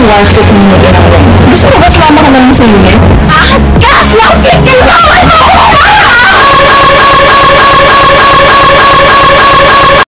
yung worth it mo mag-inawa? Gusto mo ba sumama ka na lang sa unit? Ahas ka! Bakit ka